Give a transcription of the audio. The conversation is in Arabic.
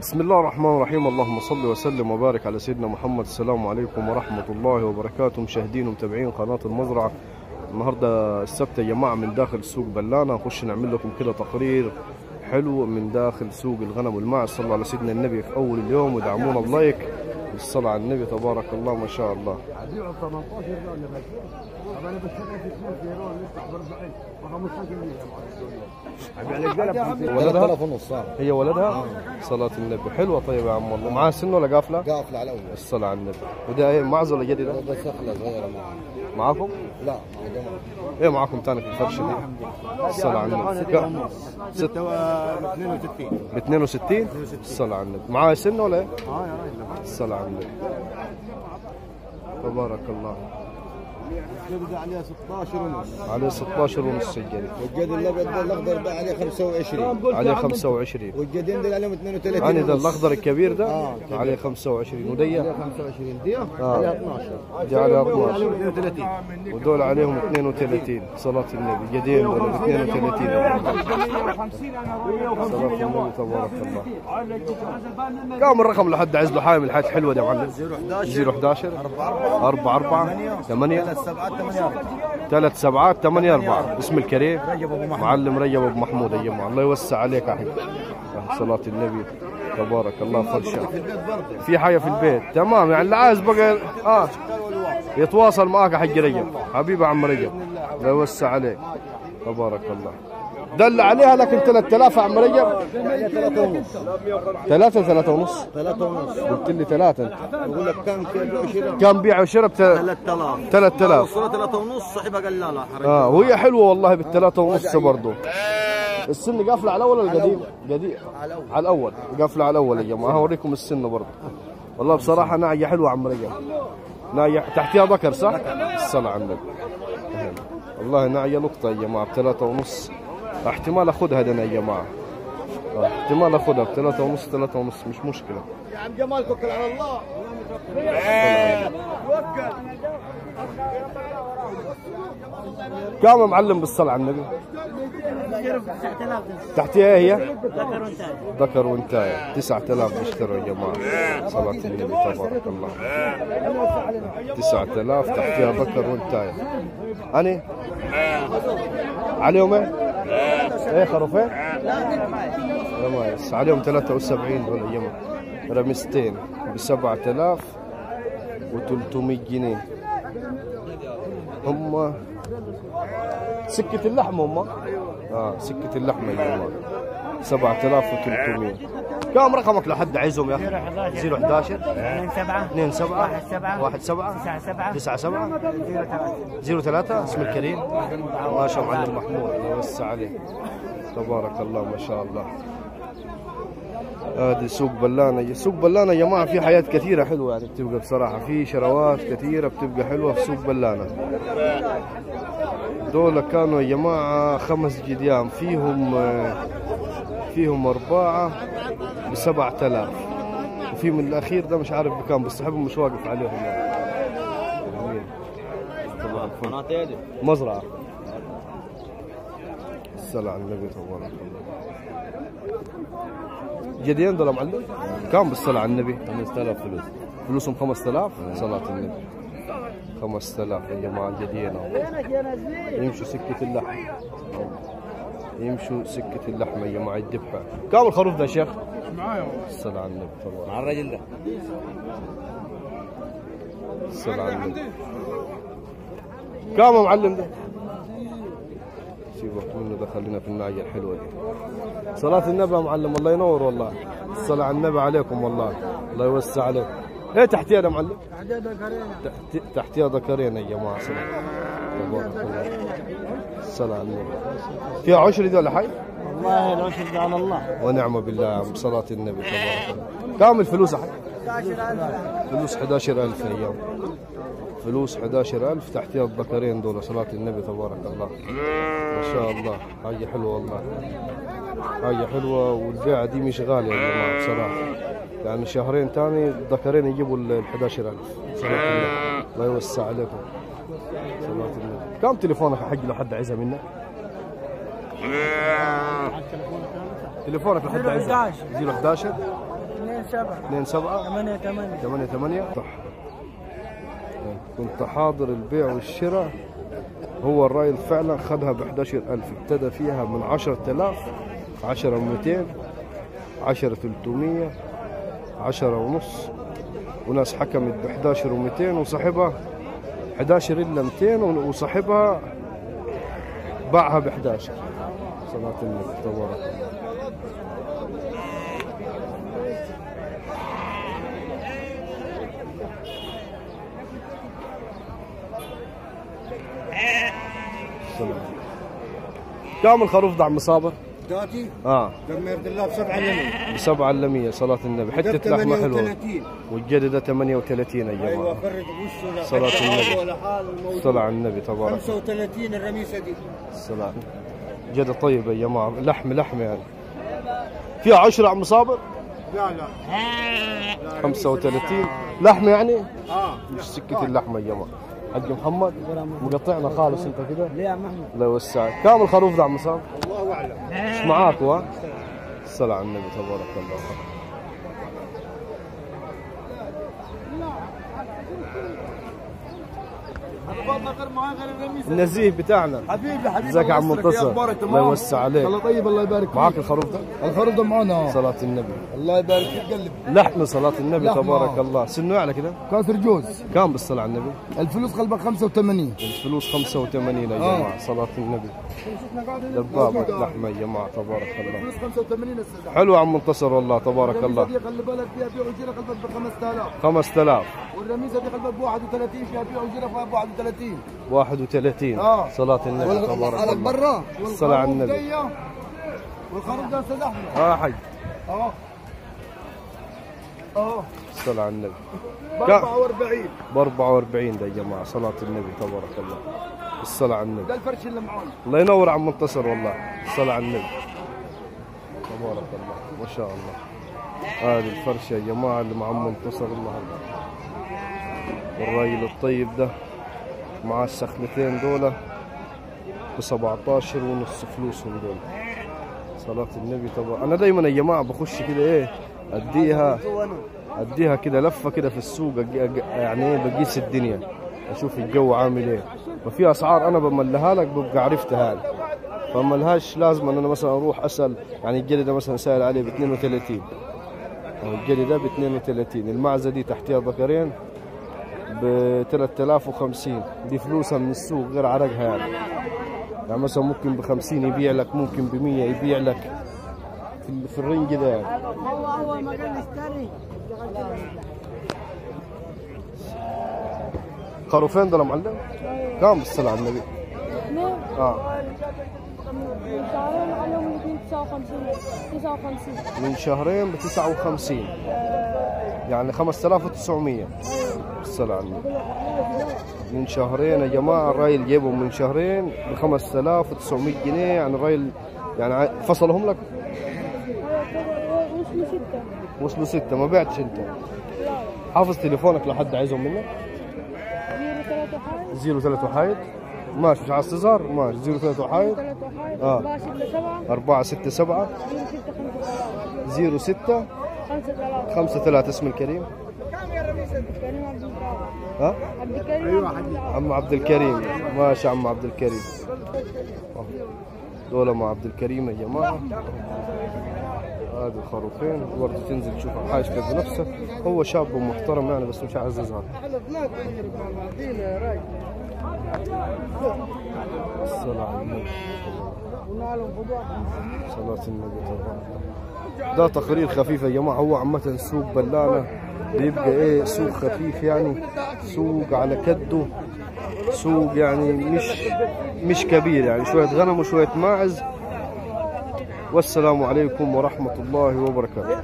بسم الله الرحمن الرحيم. اللهم صل وسلم وبارك على سيدنا محمد. السلام عليكم ورحمة الله وبركاته. مشاهدين ومتابعين قناة المزرعة. النهاردة السبت يا جماعة من داخل سوق بلانة نخش نعمل لكم كده تقرير حلو من داخل سوق الغنم والماعز صلوا على سيدنا النبي في أول اليوم. ودعمونا ب like. بالصلاة على النبي تبارك الله ما شاء الله. هبيعه ب 18 ولا ب 20 طب أنا بشتري في فلوس يا رول لسه ب 40 ما 15 هبيع لك ولدها؟ هي ولدها؟ صلاة النبي. حلوة طيب يا عم والله. معاها سن ولا قافلة؟ قافل على الأول. الصلاة على النبي. وده إيه معز ولا جديدة؟ بس سخلة صغيرة معه معاكم؟ لا مع جماعة. إيه معاكم تاني في الفرشة دي؟ الصلاة على النبي. كم؟ ست 62 ب 62 الصلاة على النبي. معاها سن ولا إيه؟ آه يا راجل. الصلاة تبارك الله. يبدأ عليه 16 ونص. عليه 16 ونص الجديد والجدي الأبيض ده الأخضر ده عليه 25 عليه 25 والجدين ده عليهم 32 يعني ده. الأخضر الكبير ده؟ آه،. عليه 25 عليه ودي 25 دي؟ آه. عليها 12 دي عليه 12 32 ودول عليهم 32 صلاة النبي. جدين دول ب 32 صلاة النبي تبارك الله كم الرقم لحد عز له حامل؟ الحاجات الحلوة دي يا معلم. 011 011 4 4 8 7 8 ثلاث سبعات ثمانية أربعة. اسم الكريم. رجب أبو معلم رجب أبو محمود يا الله يوسع عليك حبيبي. صلاة النبي. تبارك الله فرشة في حاجة في البيت. تمام يعني اللي عايز بقى آه. يتواصل معك يا حج رجب. حبيبي عم رجب. الله يوسع عليك. تبارك الله. دل عليها لكن 3000 يا عم رجب عليه 3 ونص. ثلاثة ثلاثة ونص 3 ونص قلت لي ثلاثة. انت يقول لك كم كيلو شراء كم بيع وشرب 3000 3000 الصورة 3 ونص صاحبها قال لا لا آه وهي حلوة والله بالثلاثة ونص برضه السن قافله على الأول ولا القديم؟ قديم. على الأول. قافله على الأول يا جماعة. هوريكم السن برضه والله بصراحة ناعية حلوة عم رجال ناعية. تحتها بكر صح؟ الصلاة على النبي. والله ناعية لقطه يا جماعة. بثلاثة ونص. احتمال أخذها أنا يا جماعة. احتمال أخذها بثلاثة ونص ثلاثة ونص مش مشكلة. يا عم جمال توكل على الله. كم يا معلم بالصلاة على النبي؟ تحتها هي؟ ذكر وانتاية 9000 بيشتروا يا جماعة. صلاة النبي تبارك الله. 9000 تحتها ذكر وانتاية أني؟ عليهم إيه؟ إيه خروفين؟ رمايس عليهم 73 دول جماعة. رمستين ب 7000 و300 جنيه. هم سكة اللحم هم؟ آه سكة اللحم يا جماعة. 7300 كم رقمك لحد عايزهم يا أخي؟ 011 اثنين سبعة. 2 7 واحد سبعة. 1 7 تسعة سبعة. 9 7 زيرو ثلاثة. 03 اسم الكريم. ما شاء الله معلم محمود الله يوسع عليك. تبارك الله ما شاء الله. هذه سوق بلانة. سوق بلانة يا جماعة في حياة كثيرة حلوة يعني بتبقى بصراحة. في شروات كثيرة بتبقى حلوة في سوق بلانة. دول كانوا يا جماعة خمس جديان. فيهم آه، فيهم أربعة بسبعة آلاف. وفي من الأخير ده مش عارف بكام بس حبهم مش واقف عليهم. جميل. طبعا. مزرعة. الصلاة على النبي تبارك الله جديان دول معلم؟ كم بالصلاة على النبي؟ 5000 فلوس. فلوسهم 5000 صلاة النبي. 5000 يا جماعة جديان يمشوا سكة اللحم يمشوا سكة اللحم يا جماعة الدبحة. كم الخروف ده يا شيخ؟ الصلاة على النبي تبارك مع الرجل ده. الصلاة على النبي كم يا معلم ده؟ سيبك منه ده خلينا في الناعية الحلوة دي. صلاة النبي يا معلم الله ينور والله. الصلاة على النبي عليكم والله. الله يوسع عليك. إيه تحتيها يا معلم؟ تحت- تحتيها ذكرين يا جماعة صلاة تبارك الله. الصلاة على النبي. فيها عشر دي ولا حي؟ والله العشر ده على الله. ونعم بالله يا عم صلاة النبي تبارك الله كم الفلوس حي؟ فلوس 11000 أيام فلوس 11000 تحتها الذكرين دول صلاة النبي تبارك الله. ما شاء الله. حاجة حلوة والله. حاجة حلوة والبيعة دي مش غالية يا جماعة بصراحة. يعني شهرين تاني الذكرين يجيبوا ال 11000 صلاة النبي. الله يوسع عليكم. صلاة النبي. كم تليفونك حق لو حد عايزها منك؟ تليفونك لحد عايزها. 011 اثنين سبعة. 2 7 ثمانية ثمانية 8 8 صح كنت حاضر البيع والشراء. هو الراجل فعلا خدها ب 11000 ابتدى فيها من 10000 10 200 10 300 10 ونص. وناس حكمت ب 11 و200 وصاحبها 11 إلا 200 وصاحبها باعها ب 11 صلاة النبي تبارك. كم الخروف دعم صابر؟ داتي آه. لما يرد الله بسبعة لمن بسبعة إلا مية صلاة النبي. حتة لحمة حلوة. والجدة 38 يا أيوه جماعة فرد وشه لا صلاة النبي. صلاة على النبي تبارك 35 الرميسة دي. الصلاة جدة طيبة يا جماعة لحم لحم يعني. فيها عشرة عم صابر؟ لا لا. 35 لحم يعني؟ آه. مش سكة اللحمة يا جماعة حق محمد مقطعنا خالص انت كده ليه يا عم احمد؟ الله يوسعك كم الخروف ده عم صابر؟ الله أعلم إيش معاك وا؟ الصلاة على النبي تبارك الله النزيه بتاعنا. حبيبي حبيبي ازيك يا عم منتصر الله يوسع عليك. الله طيب الله يبارك معاك الخروف ده الخروف ده معانا صلاة النبي. الله يبارك فيك قلب. لحم صلاة النبي لحمة. تبارك الله. سنه على كده. كاسر جوز. كم بالصلاة على النبي؟ الفلوس قلبك 85 الفلوس 85 يا آه. جماعة صلاة النبي. دبابة لحمة يا جماعة تبارك الله. الفلوس 85 أستاذ حلو يا عم منتصر والله تبارك الله. خلي بالك فيها بيع وجيره قلبك ب 5000 5000 والرميسه دي قلبك ب 31 فيها بيع وجيره ب 31 31 آه. صلاة النبي تبارك الله. برا الصلاة على النبي. والخروف ده أستاذ أحمد. آه حي. اهو اهو الصلاة على النبي. ب كم؟ 44 ب 44 ده يا جماعة. صلاة النبي تبارك الله. الصلاة على النبي. ده الفرش اللي معانا. الله ينور عم منتصر والله. الصلاة على النبي. تبارك الله. ما شاء الله. هذه الفرشة يا جماعة اللي مع عم منتصر الله والراجل الطيب ده. مع السخنتين دول ب 17 ونص فلوسهم دول. صلاة النبي طبعا. أنا دايما يا جماعة بخش كده إيه أديها أديها كده لفة كده في السوق يعني إيه بقيس الدنيا. أشوف الجو عامل إيه. ففي أسعار أنا بملها لك ببقى عرفتها. يعني فما لهاش لازم إن أنا مثلا أروح أسأل يعني الجلي ده مثلا سائل عليه ب 32 أو الجلي ده ب 32 المعزة دي تحتها ذكرين ب 3050 دي فلوسها من السوق غير عرقها يعني. يعني مثلا ممكن ب 50 يبيع لك ممكن ب 100 يبيع لك. في, في الرينج ده يعني. هو هو ما قال اشتري خروفين دول يا معلم؟ كم بالصلاة على النبي آه. شهرين عليهم الاثنين 59 59 من شهرين ب 59 يعني 5900 على النبي من شهرين يا جماعة الرايل جيبهم من شهرين ب 5900 جنيه يعني الرايل يعني فصلهم لك؟ وصلوا ستة. وصلوا ستة ما بعتش انت. حافظ تليفونك لحد عايزهم منك؟ زيرو ثلاثة حاجة زيرو ثلاثة وحايد ماشي مش عايز تظهر ماشي زيرو ثلاثة وحايد آه. أربعة ستة سبعة. زيرو ستة خمسة ثلاثة اسم الكريم. ها عبد الكريم. الكريم عم عبد الكريم. ماشي عم عبد الكريم دول مع عبد الكريم يا جماعة. هذه الخروفين برضه تنزل تشوف حاجتك بنفسك هو شاب ومحترم يعني بس مش عايز يظهر على النبي صلاة النبي ده تقرير خفيف يا جماعة. هو عامة سوق بلانة بيبقى إيه سوق خفيف يعني. سوق على كده. سوق يعني مش مش كبير يعني. شوية غنم وشوية ماعز. والسلام عليكم ورحمة الله وبركاته.